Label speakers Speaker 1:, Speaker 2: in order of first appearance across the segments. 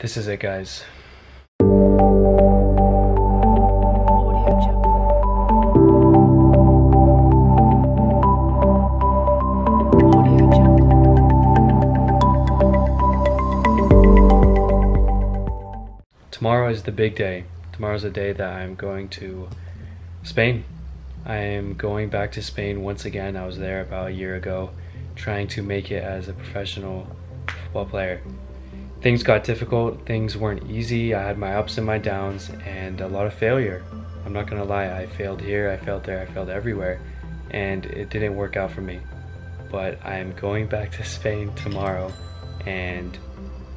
Speaker 1: this is it guys. Tomorrow is the big day. Tomorrow's the day that I'm going to Spain. I am going back to Spain once again. I was there about a year ago trying to make it as a professional football player. Things got difficult, things weren't easy. I had my ups and my downs and a lot of failure. I'm not gonna lie, I failed here, I failed there, I failed everywhere, and it didn't work out for me. But I am going back to Spain tomorrow and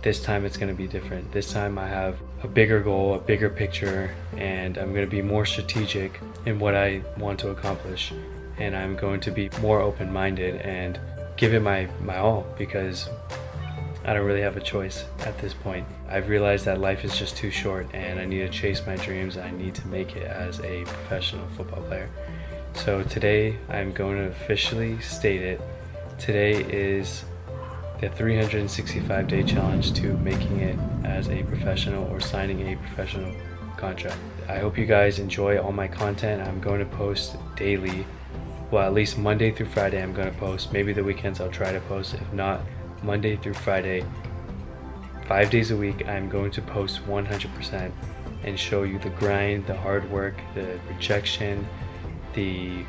Speaker 1: this time it's to be different. This time I have a bigger goal, a bigger picture, and I'm to be more strategic in what I want to accomplish. And I'm going to be more open minded and give it my, my all because I don't really have a choice at this point. I've realized that life is just too short and I need to chase my dreams I need to make it as a professional football player. So today I'm going to officially state it. Today is the 365 day challenge to making it as a professional or signing a professional contract. I hope you guys enjoy all my content. I'm going to post daily. Well, at least Monday through Friday, I'm going to post. Maybe the weekends I'll try to post. If not, Monday through Friday, five days a week, I'm going to post 100% and show you the grind, the hard work, the rejection, the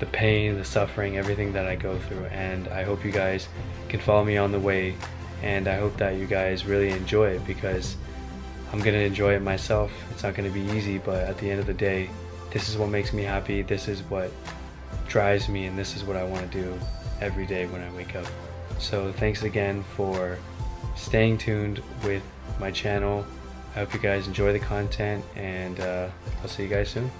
Speaker 1: the pain, the suffering, everything that I go through. And I hope you guys can follow me on the way. And I hope that you guys really enjoy it because I'm gonna enjoy it myself. It's not gonna be easy, but at the end of the day, this is what makes me happy. This is what drives me, and this is what I want to do every day when I wake up. So thanks again for staying tuned with my channel. I hope you guys enjoy the content, and uh, I'll see you guys soon.